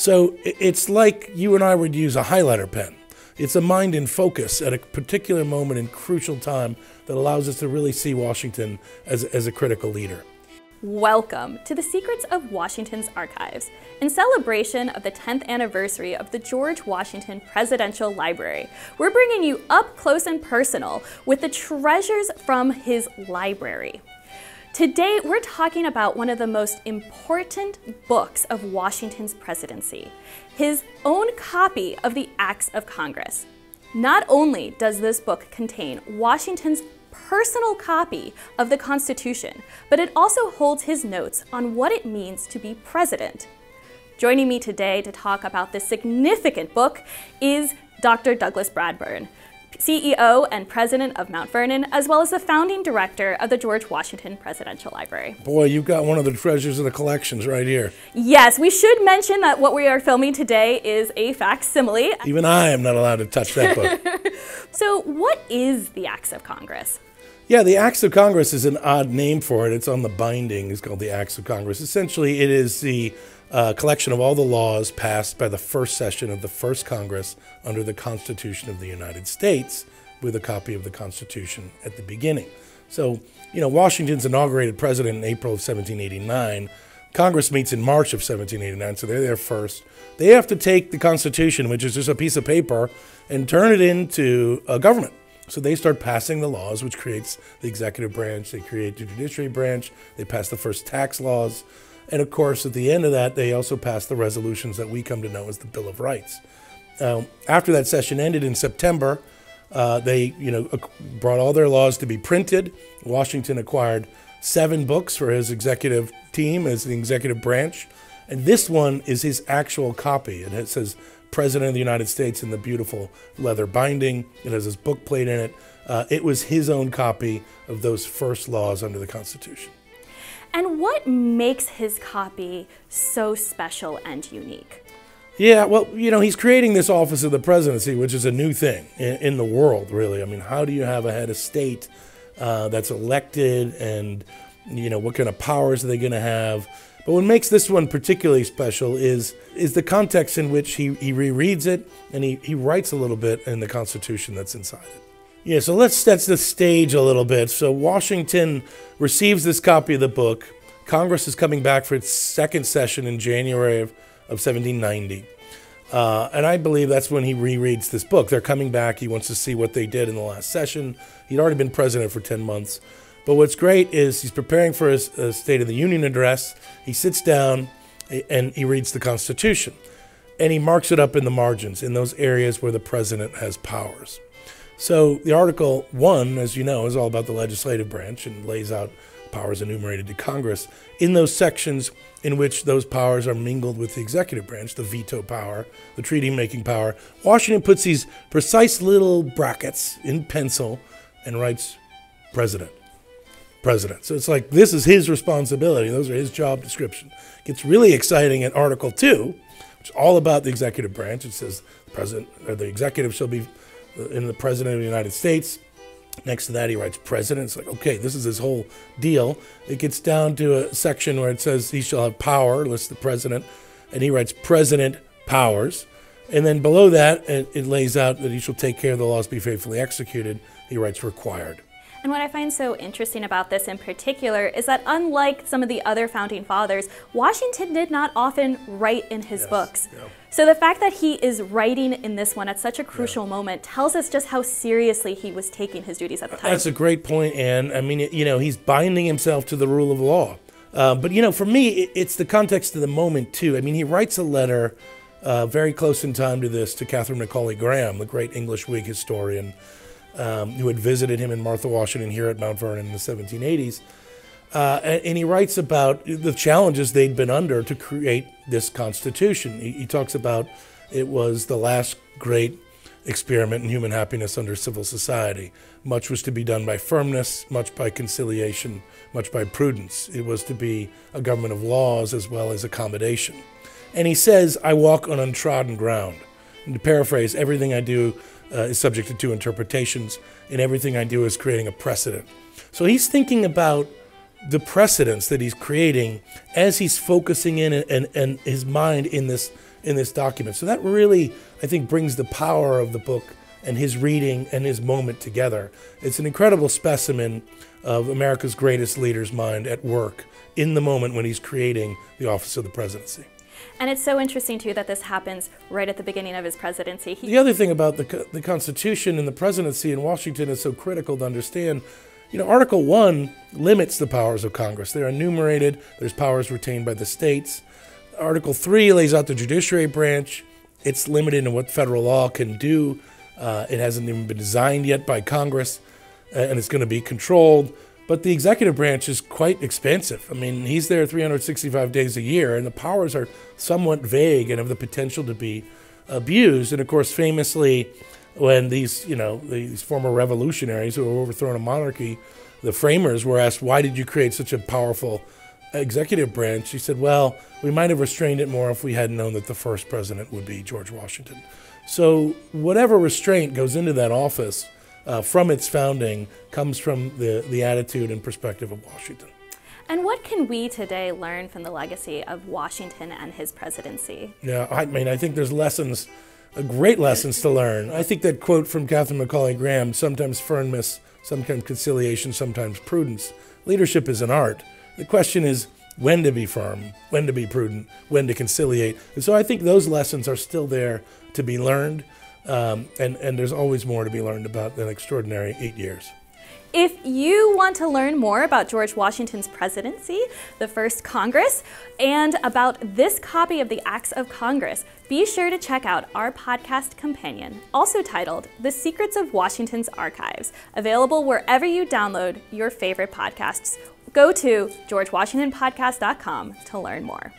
So it's like you and I would use a highlighter pen. It's a mind in focus at a particular moment in crucial time that allows us to really see Washington as, as a critical leader. Welcome to the Secrets of Washington's Archives. In celebration of the 10th anniversary of the George Washington Presidential Library, we're bringing you up close and personal with the treasures from his library. Today, we're talking about one of the most important books of Washington's presidency, his own copy of the Acts of Congress. Not only does this book contain Washington's personal copy of the Constitution, but it also holds his notes on what it means to be president. Joining me today to talk about this significant book is Dr. Douglas Bradburn, CEO and president of Mount Vernon, as well as the founding director of the George Washington Presidential Library. Boy, you've got one of the treasures of the collections right here. Yes, we should mention that what we are filming today is a facsimile. Even I am not allowed to touch that book. so, what is the Acts of Congress? Yeah, the Acts of Congress is an odd name for it. It's on the binding. It's called the Acts of Congress. Essentially, it is the uh, collection of all the laws passed by the first session of the first Congress under the Constitution of the United States, with a copy of the Constitution at the beginning. So, you know, Washington's inaugurated president in April of 1789. Congress meets in March of 1789, so they're there first. They have to take the Constitution, which is just a piece of paper, and turn it into a government. So they start passing the laws, which creates the executive branch. They create the judiciary branch. They pass the first tax laws. And of course, at the end of that, they also passed the resolutions that we come to know as the Bill of Rights. Uh, after that session ended in September, uh, they you know brought all their laws to be printed. Washington acquired seven books for his executive team as the executive branch, and this one is his actual copy. And it says President of the United States in the beautiful leather binding. It has his book plate in it. Uh, it was his own copy of those first laws under the Constitution. And what makes his copy so special and unique? Yeah, well, you know, he's creating this office of the presidency, which is a new thing in, in the world, really. I mean, how do you have a head of state uh, that's elected and, you know, what kind of powers are they going to have? But what makes this one particularly special is is the context in which he, he rereads it and he, he writes a little bit in the Constitution that's inside it. Yeah, so let's set the stage a little bit. So Washington receives this copy of the book. Congress is coming back for its second session in January of, of 1790. Uh, and I believe that's when he rereads this book. They're coming back. He wants to see what they did in the last session. He'd already been president for 10 months. But what's great is he's preparing for his uh, State of the Union address. He sits down and he reads the Constitution. And he marks it up in the margins, in those areas where the president has powers. So the Article 1, as you know, is all about the legislative branch and lays out powers enumerated to Congress. In those sections in which those powers are mingled with the executive branch, the veto power, the treaty making power, Washington puts these precise little brackets in pencil and writes president president. So it's like this is his responsibility. Those are his job description. It gets really exciting in Article 2, which is all about the executive branch. It says the president or the executive shall be in the president of the United States. Next to that, he writes president. It's like, okay, this is his whole deal. It gets down to a section where it says he shall have power, lists the president, and he writes president powers. And then below that, it, it lays out that he shall take care of the laws be faithfully executed. He writes required. And what I find so interesting about this in particular is that unlike some of the other founding fathers, Washington did not often write in his yes, books. Yeah. So the fact that he is writing in this one at such a crucial yeah. moment tells us just how seriously he was taking his duties at the time. That's a great point, Anne. I mean, you know, he's binding himself to the rule of law. Uh, but, you know, for me, it's the context of the moment, too. I mean, he writes a letter uh, very close in time to this to Catherine Macaulay Graham, the great English Whig historian um, who had visited him in Martha, Washington, here at Mount Vernon in the 1780s. Uh, and, and, he writes about the challenges they'd been under to create this Constitution. He, he, talks about it was the last great experiment in human happiness under civil society. Much was to be done by firmness, much by conciliation, much by prudence. It was to be a government of laws as well as accommodation. And he says, I walk on untrodden ground. And to paraphrase, everything I do uh, is subject to two interpretations, and everything I do is creating a precedent. So he's thinking about the precedents that he's creating as he's focusing in and, and, and his mind in this in this document. So that really, I think, brings the power of the book and his reading and his moment together. It's an incredible specimen of America's greatest leader's mind at work in the moment when he's creating the office of the presidency. And it's so interesting, too, that this happens right at the beginning of his presidency. He the other thing about the, the Constitution and the presidency in Washington is so critical to understand. You know, Article 1 limits the powers of Congress. They're enumerated, there's powers retained by the states. Article 3 lays out the judiciary branch. It's limited in what federal law can do. Uh, it hasn't even been designed yet by Congress, and it's going to be controlled. But the executive branch is quite expensive. I mean, he's there 365 days a year, and the powers are somewhat vague and have the potential to be abused. And of course, famously, when these, you know, these former revolutionaries who overthrown a monarchy, the framers were asked, "Why did you create such a powerful executive branch?" He said, "Well, we might have restrained it more if we had known that the first president would be George Washington." So whatever restraint goes into that office uh, from its founding comes from the, the attitude and perspective of Washington. And what can we today learn from the legacy of Washington and his presidency? Yeah, I mean, I think there's lessons, great lessons to learn. I think that quote from Catherine Macaulay Graham sometimes firmness, sometimes conciliation, sometimes prudence. Leadership is an art. The question is when to be firm, when to be prudent, when to conciliate. And so I think those lessons are still there to be learned. Um, and, and there's always more to be learned about an extraordinary eight years. If you want to learn more about George Washington's presidency, the first Congress, and about this copy of the Acts of Congress, be sure to check out our podcast companion, also titled The Secrets of Washington's Archives, available wherever you download your favorite podcasts. Go to georgewashingtonpodcast.com to learn more.